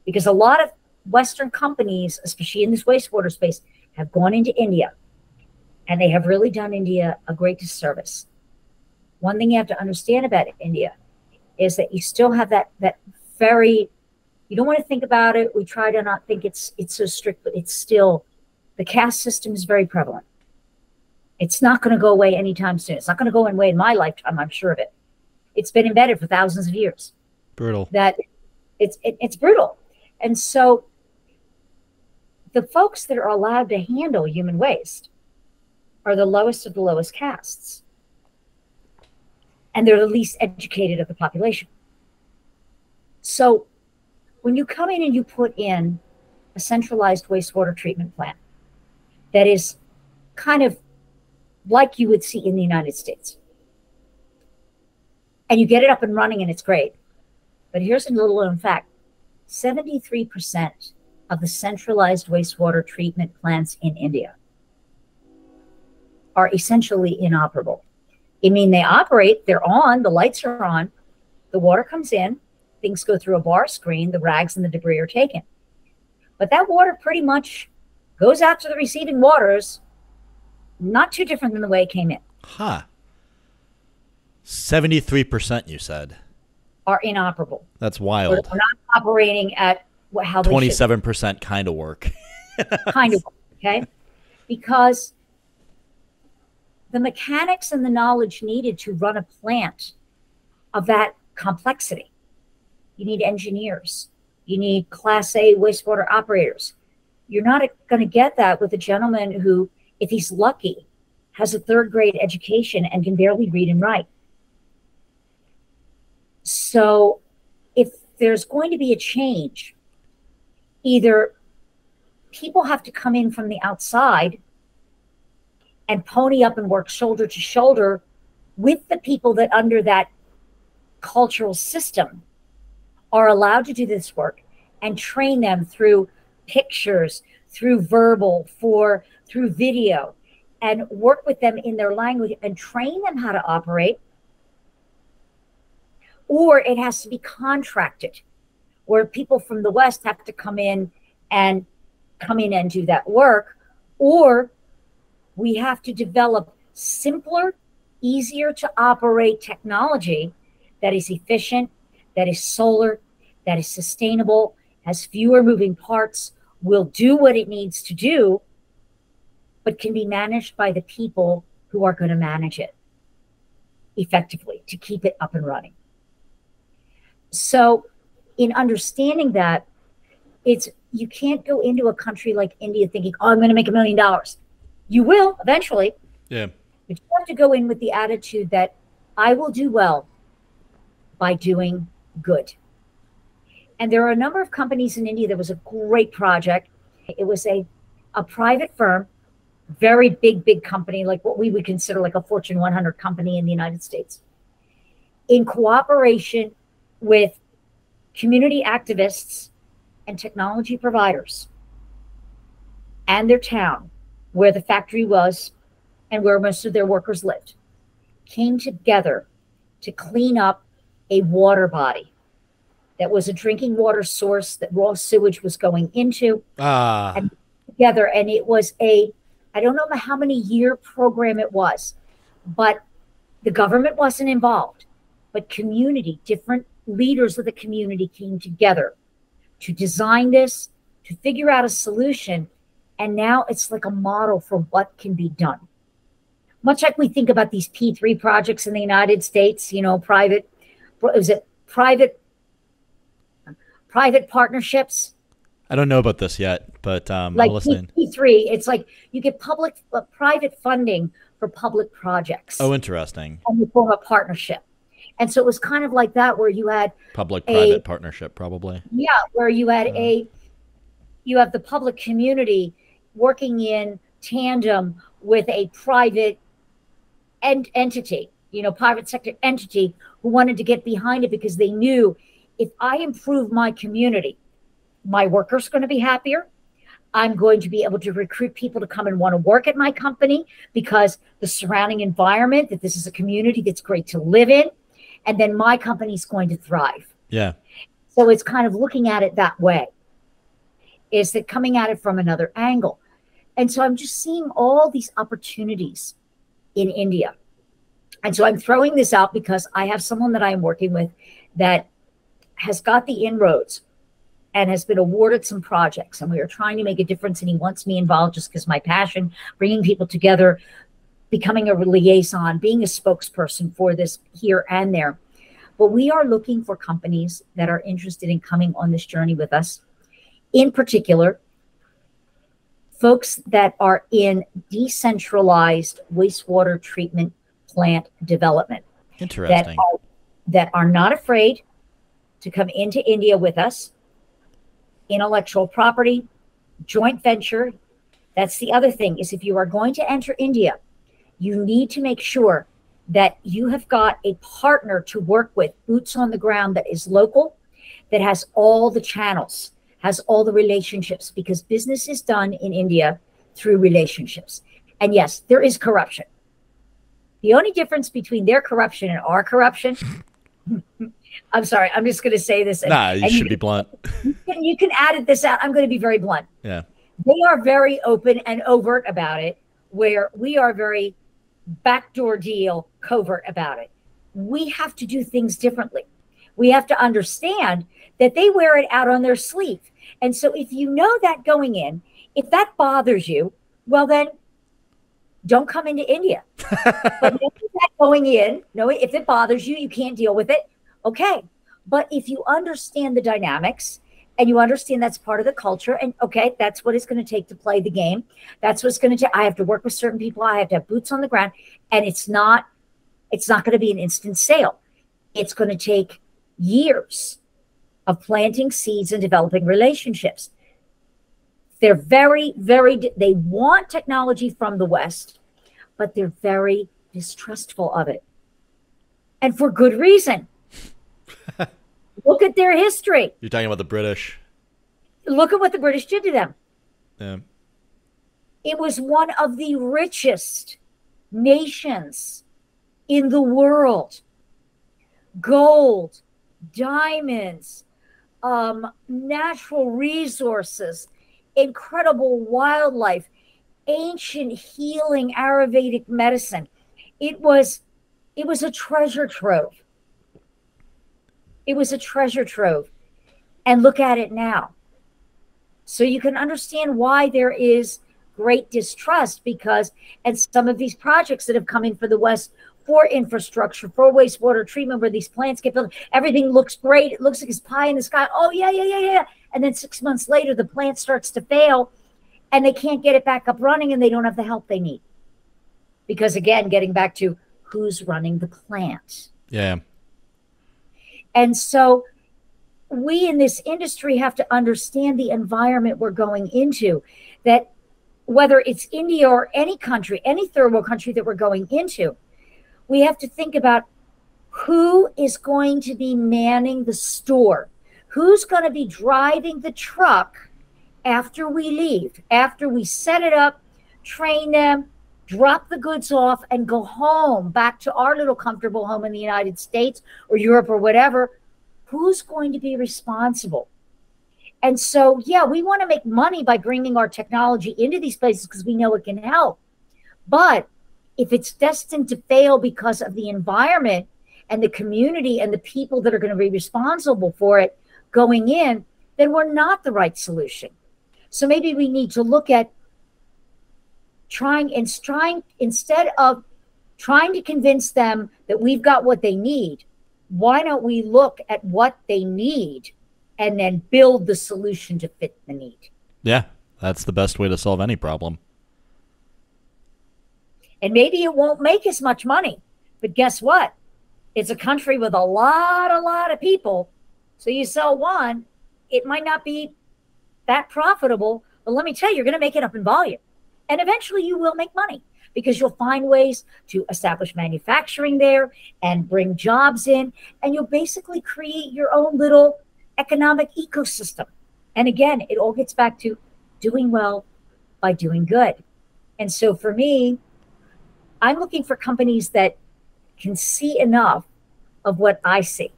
because a lot of Western companies, especially in this wastewater space, have gone into India and they have really done India a great disservice. One thing you have to understand about India is that you still have that that very you don't want to think about it. We try to not think it's it's so strict, but it's still the caste system is very prevalent. It's not going to go away anytime soon. It's not going to go away in my lifetime. I'm sure of it. It's been embedded for thousands of years. Brutal. That it's it, it's brutal, and so the folks that are allowed to handle human waste are the lowest of the lowest castes, and they're the least educated of the population. So, when you come in and you put in a centralized wastewater treatment plant that is kind of like you would see in the United States. And you get it up and running and it's great. But here's a little known fact 73% of the centralized wastewater treatment plants in India are essentially inoperable. I mean, they operate, they're on, the lights are on, the water comes in, things go through a bar screen, the rags and the debris are taken. But that water pretty much goes out to the receiving waters, not too different than the way it came in. Huh. 73% you said. Are inoperable. That's wild. We're not operating at how they 27% kind of work. *laughs* kind of, okay? Because the mechanics and the knowledge needed to run a plant of that complexity. You need engineers. You need class A wastewater operators. You're not going to get that with a gentleman who, if he's lucky, has a third grade education and can barely read and write. So, if there's going to be a change, either people have to come in from the outside and pony up and work shoulder to shoulder with the people that under that cultural system are allowed to do this work and train them through pictures through verbal for through video and work with them in their language and train them how to operate. Or it has to be contracted where people from the west have to come in and come in and do that work. Or we have to develop simpler easier to operate technology that is efficient that is solar that is sustainable has fewer moving parts will do what it needs to do but can be managed by the people who are going to manage it effectively to keep it up and running so, in understanding that, it's you can't go into a country like India thinking, "Oh, I'm going to make a million dollars." You will eventually. Yeah. But you have to go in with the attitude that I will do well by doing good. And there are a number of companies in India. There was a great project. It was a a private firm, very big, big company, like what we would consider like a Fortune 100 company in the United States, in cooperation with community activists and technology providers and their town where the factory was and where most of their workers lived came together to clean up a water body that was a drinking water source that raw sewage was going into ah. and together and it was a i don't know how many year program it was but the government wasn't involved but community different leaders of the community came together to design this, to figure out a solution. And now it's like a model for what can be done. Much like we think about these P3 projects in the United States, you know, private, is it private, private partnerships? I don't know about this yet, but um, like listening. P3, it's like you get public, uh, private funding for public projects. Oh, interesting. And you form a partnership. And so it was kind of like that where you had public private partnership probably. Yeah, where you had a you have the public community working in tandem with a private ent- entity, you know, private sector entity who wanted to get behind it because they knew if I improve my community, my workers going to be happier. I'm going to be able to recruit people to come and want to work at my company because the surrounding environment, that this is a community that's great to live in and then my company's going to thrive. Yeah. So it's kind of looking at it that way. Is that coming at it from another angle? And so I'm just seeing all these opportunities in India. And so I'm throwing this out because I have someone that I'm working with that has got the inroads and has been awarded some projects. And we are trying to make a difference. And he wants me involved just because my passion, bringing people together, becoming a liaison, being a spokesperson for this here and there. But we are looking for companies that are interested in coming on this journey with us. In particular, folks that are in decentralized wastewater treatment plant development. Interesting. That are, that are not afraid to come into India with us. Intellectual property, joint venture. That's the other thing is if you are going to enter India, you need to make sure that you have got a partner to work with, boots on the ground that is local, that has all the channels, has all the relationships because business is done in India through relationships. And yes, there is corruption. The only difference between their corruption and our corruption, *laughs* I'm sorry, I'm just going to say this. And, nah, you should you, be blunt. *laughs* You can, you can edit this out. I'm going to be very blunt. Yeah. They are very open and overt about it, where we are very backdoor deal covert about it. We have to do things differently. We have to understand that they wear it out on their sleeve. And so if you know that going in, if that bothers you, well, then don't come into India. but *laughs* that going in, no, if it bothers you, you can't deal with it. Okay. But if you understand the dynamics and you understand that's part of the culture, and okay, that's what it's going to take to play the game. That's what's going to take. I have to work with certain people. I have to have boots on the ground, and it's not, it's not going to be an instant sale. It's going to take years of planting seeds and developing relationships. They're very, very, they want technology from the West, but they're very distrustful of it. And for good reason. *laughs* Look at their history. You're talking about the British. Look at what the British did to them. Yeah. It was one of the richest nations in the world. Gold, diamonds, um, natural resources, incredible wildlife, ancient healing Ayurvedic medicine. It was, it was a treasure trove. It was a treasure trove. And look at it now. So you can understand why there is great distrust because, and some of these projects that have come in for the West for infrastructure, for wastewater treatment, where these plants get built. Everything looks great. It looks like it's pie in the sky. Oh, yeah, yeah, yeah, yeah. And then six months later, the plant starts to fail and they can't get it back up running and they don't have the help they need. Because again, getting back to who's running the plant. Yeah. And so we in this industry have to understand the environment we're going into that whether it's India or any country, any third world country that we're going into, we have to think about who is going to be manning the store, who's going to be driving the truck after we leave, after we set it up, train them, drop the goods off, and go home back to our little comfortable home in the United States or Europe or whatever. Who's going to be responsible? And so, yeah, we want to make money by bringing our technology into these places because we know it can help. But if it's destined to fail because of the environment and the community and the people that are going to be responsible for it going in, then we're not the right solution. So maybe we need to look at trying and trying instead of trying to convince them that we've got what they need, why don't we look at what they need and then build the solution to fit the need? Yeah, that's the best way to solve any problem. And maybe it won't make as much money. But guess what? It's a country with a lot, a lot of people. So you sell one, it might not be that profitable, but let me tell you, you're going to make it up in volume. And eventually you will make money because you'll find ways to establish manufacturing there and bring jobs in. And you'll basically create your own little economic ecosystem. And again, it all gets back to doing well by doing good. And so for me, I'm looking for companies that can see enough of what I see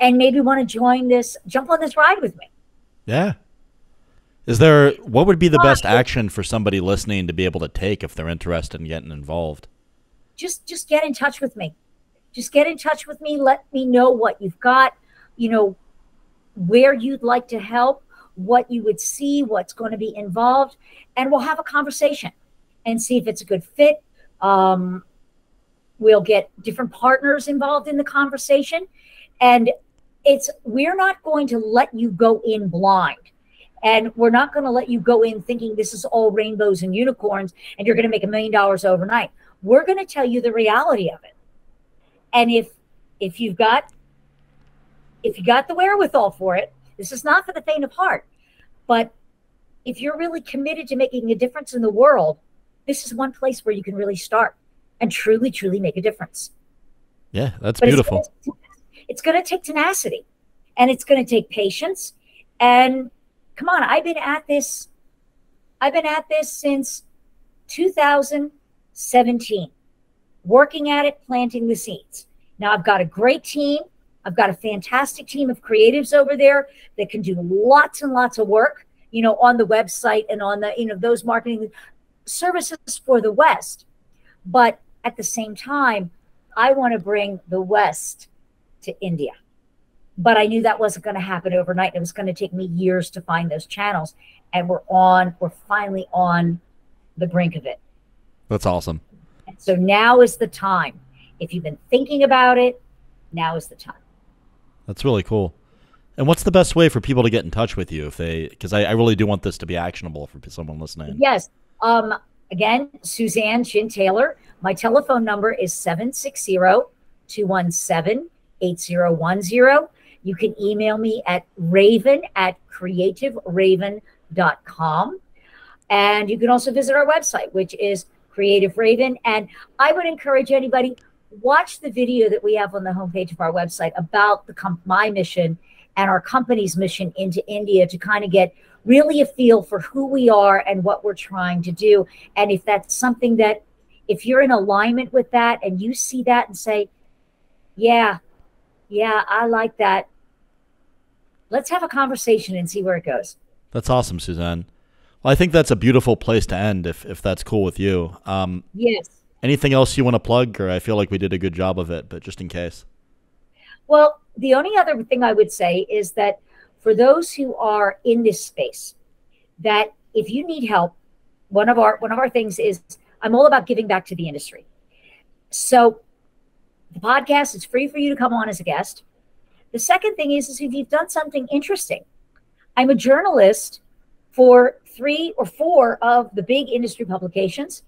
and maybe want to join this, jump on this ride with me. Yeah. Is there what would be the best action for somebody listening to be able to take if they're interested in getting involved? Just just get in touch with me. Just get in touch with me. Let me know what you've got, you know, where you'd like to help, what you would see, what's going to be involved, and we'll have a conversation and see if it's a good fit. Um, we'll get different partners involved in the conversation. And it's, we're not going to let you go in blind. And we're not going to let you go in thinking this is all rainbows and unicorns and you're going to make a million dollars overnight. We're going to tell you the reality of it. And if, if you've got, if you got the wherewithal for it, this is not for the faint of heart, but if you're really committed to making a difference in the world, this is one place where you can really start and truly, truly make a difference. Yeah, that's but beautiful. It's going to take tenacity and it's going to take patience And come on, I've been at this, I've been at this since 2017, working at it, planting the seeds. Now I've got a great team. I've got a fantastic team of creatives over there that can do lots and lots of work, you know, on the website and on the, you know, those marketing services for the West. But at the same time, I want to bring the West to India. But I knew that wasn't going to happen overnight. It was going to take me years to find those channels. And we're on, we're finally on the brink of it. That's awesome. And so now is the time. If you've been thinking about it, now is the time. That's really cool. And what's the best way for people to get in touch with you if they, because I, I, really do want this to be actionable for someone listening. Yes. Um, again, Suzan Chin Taylor. My telephone number is 760 217 8010. You can email me at raven at creativeraven.com. And you can also visit our website, which is Creative Raven. And I would encourage anybody watch the video that we have on the homepage of our website about the com- my mission and our company's mission into India to kind of get really a feel for who we are and what we're trying to do. And if that's something that, if you're in alignment with that and you see that and say, yeah, yeah, I like that. Let's have a conversation and see where it goes. That's awesome, Suzan. Well, I think that's a beautiful place to end if, if that's cool with you. Um, yes. Anything else you want to plug, or I feel like we did a good job of it, but just in case. Well, the only other thing I would say is that for those who are in this space, that if you need help, one of our one of our things is I'm all about giving back to the industry. So the podcast is free for you to come on as a guest. The second thing is, is if you've done something interesting. I'm a journalist for three or four of the big industry publications.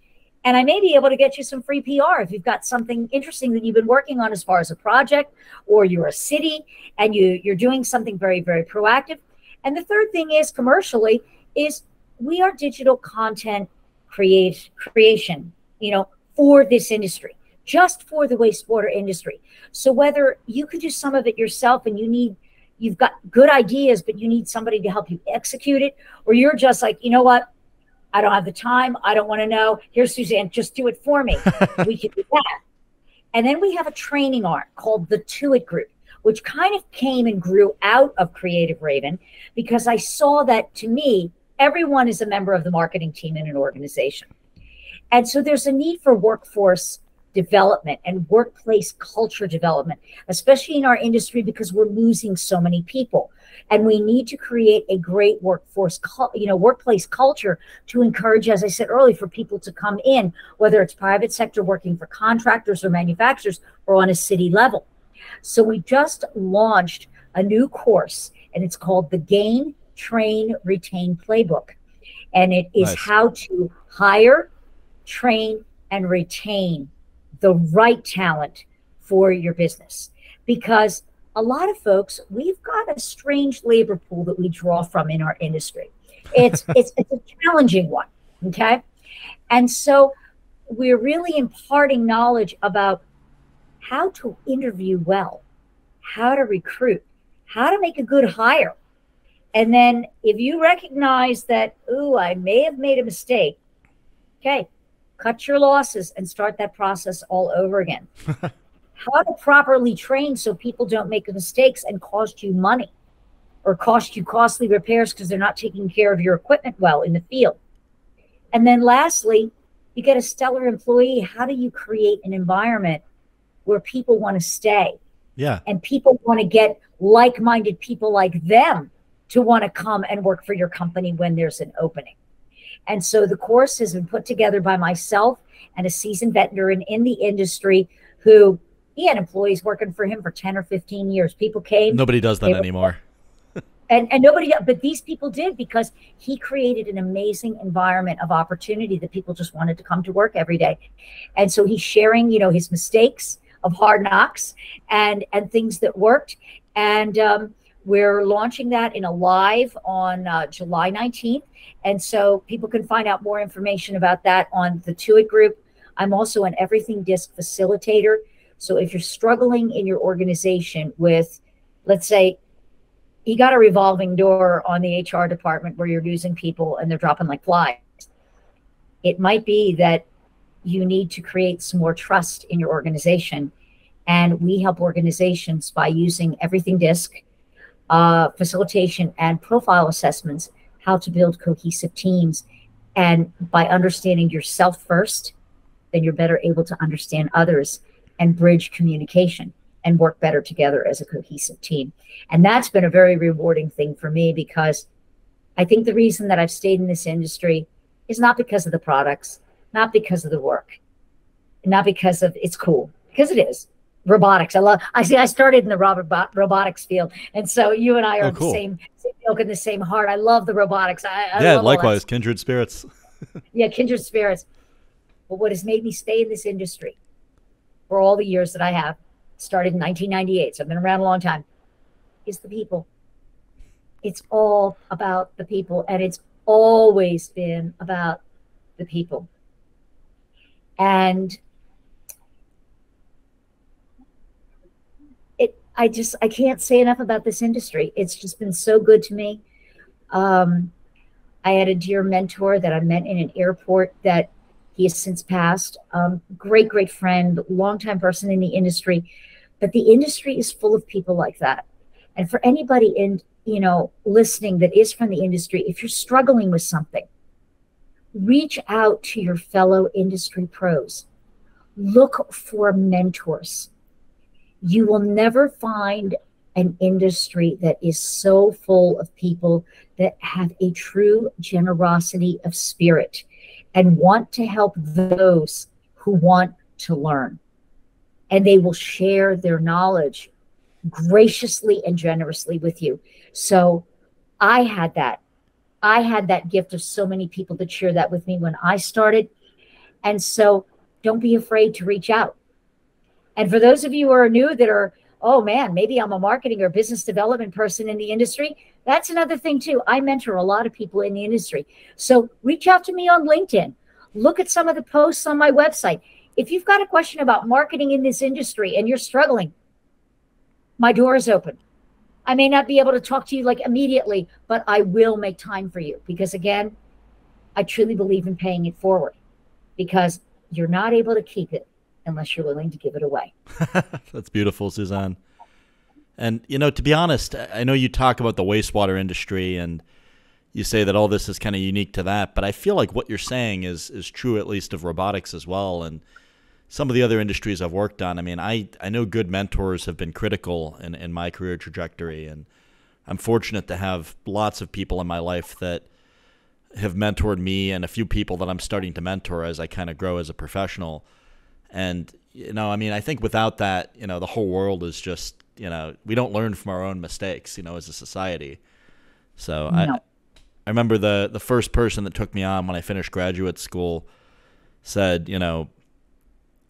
And I may be able to get you some free PR if you've got something interesting that you've been working on as far as a project, or you're a city and you, you're doing something very, very proactive. And the third thing is commercially is we are digital content create creation, you know, for this industry, just for the wastewater industry. So whether you could do some of it yourself and you need you've got good ideas, but you need somebody to help you execute it, or you're just like, you know what? I don't have the time. I don't want to know. Here's Suzan, just do it for me. *laughs* we can do that. And then we have a training arm called the Tuit Group, which kind of came and grew out of Creative Raven because I saw that to me, everyone is a member of the marketing team in an organization. And so there's a need for workforce development and workplace culture development, especially in our industry because we're losing so many people. And we need to create a great workforce, you know, workplace culture to encourage, as I said earlier, for people to come in, whether it's private sector working for contractors or manufacturers or on a city level. So we just launched a new course and it's called the Gain, Train, Retain Playbook. And it is nice. how to hire, train, and retain the right talent for your business. Because a lot of folks, we've got a strange labor pool that we draw from in our industry. It's *laughs* it's it's a challenging one. Okay. And so we're really imparting knowledge about how to interview well, how to recruit, how to make a good hire. And then if you recognize that, ooh, I may have made a mistake, okay, cut your losses and start that process all over again. *laughs* How to properly train so people don't make mistakes and cost you money or cost you costly repairs because they're not taking care of your equipment well in the field. And then lastly, you get a stellar employee. How do you create an environment where people want to stay? Yeah. And people want to get like minded people like them to want to come and work for your company when there's an opening. And so the course has been put together by myself and a seasoned veteran in the industry who he had employees working for him for 10 or 15 years. People came. Nobody does that anymore. *laughs* and, and nobody, but these people did because he created an amazing environment of opportunity that people just wanted to come to work every day. And so he's sharing, you know, his mistakes of hard knocks and, and things that worked. And, um, we're launching that in a live on uh, July 19th. And so people can find out more information about that on the Tuit group. I'm also an everything DiSC facilitator. So if you're struggling in your organization with, let's say, you got a revolving door on the HR department where you're losing people and they're dropping like flies. It might be that you need to create some more trust in your organization. And we help organizations by using everything DiSC, uh, facilitation, and profile assessments, how to build cohesive teams. And by understanding yourself first, then you're better able to understand others and bridge communication and work better together as a cohesive team. And that's been a very rewarding thing for me because I think the reason that I've stayed in this industry is not because of the products, not because of the work, not because of it's cool, because it is. Robotics. I love. I see. I started in the robot robotics field, and so you and I oh, are oh, cool. the same, same milk in the same heart. I love the robotics. I, I yeah, likewise, kindred spirits. *laughs* yeah, kindred spirits. But what has made me stay in this industry for all the years that I have started in 1998, so I've been around a long time, is the people. It's all about the people, and it's always been about the people. And it, I just, I can't say enough about this industry. It's just been so good to me. Um, I had a dear mentor that I met in an airport that he has since passed. Um, great, great friend, longtime person in the industry. But the industry is full of people like that. And for anybody in, you know, listening that is from the industry, if you're struggling with something, reach out to your fellow industry pros. Look for mentors. You will never find an industry that is so full of people that have a true generosity of spirit and want to help those who want to learn. And they will share their knowledge graciously and generously with you. So I had that. I had that gift of so many people to share that with me when I started. And so don't be afraid to reach out. And for those of you who are new that are, oh man, maybe I'm a marketing or business development person in the industry, that's another thing too. I mentor a lot of people in the industry. So reach out to me on LinkedIn. Look at some of the posts on my website. If you've got a question about marketing in this industry and you're struggling, my door is open. I may not be able to talk to you like immediately, but I will make time for you because again, I truly believe in paying it forward because you're not able to keep it unless you're willing to give it away. *laughs* That's beautiful, Suzan. And you know, to be honest, I know you talk about the wastewater industry and you say that all this is kind of unique to that, but I feel like what you're saying is is true at least of robotics as well and some of the other industries I've worked on. I mean, I I know good mentors have been critical in in my career trajectory and I'm fortunate to have lots of people in my life that have mentored me and a few people that I'm starting to mentor as I kind of grow as a professional. And you know, I mean, I think without that, you know, the whole world is just you know we don't learn from our own mistakes you know as a society so no. i i remember the the first person that took me on when i finished graduate school said you know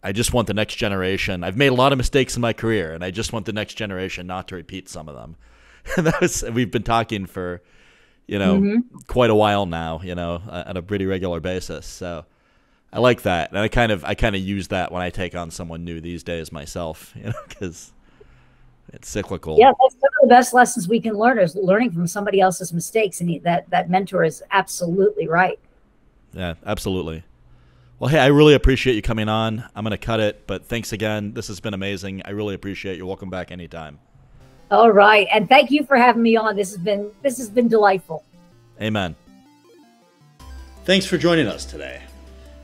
i just want the next generation i've made a lot of mistakes in my career and i just want the next generation not to repeat some of them *laughs* and that was we've been talking for you know mm-hmm. quite a while now you know on a pretty regular basis so I like that, and I kind of I kind of use that when I take on someone new these days myself, *laughs* you know, because it's cyclical. Yeah, that's one of the best lessons we can learn is learning from somebody else's mistakes, and that that mentor is absolutely right. Yeah, absolutely. Well, hey, I really appreciate you coming on. I'm going to cut it, but thanks again. This has been amazing. I really appreciate you. Welcome back anytime. All right, and thank you for having me on. This has been this has been delightful. Amen. Thanks for joining us today.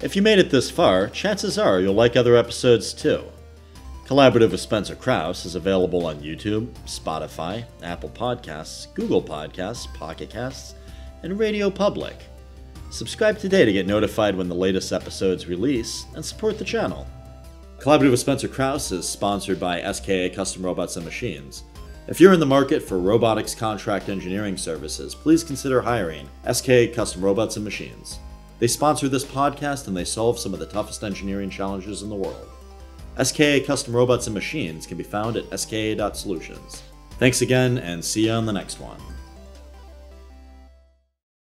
If you made it this far, chances are you'll like other episodes too. Collaborative with Spencer Krause is available on YouTube, Spotify, Apple Podcasts, Google Podcasts, Pocket Casts, and Radio Public. Subscribe today to get notified when the latest episodes release and support the channel. Collaborative with Spencer Krause is sponsored by SKA Custom Robots and Machines. If you're in the market for robotics contract engineering services, please consider hiring SKA Custom Robots and Machines. They sponsor this podcast and they solve some of the toughest engineering challenges in the world. SKA Custom Robots and Machines can be found at ska.solutions. Thanks again, and see you on the next one.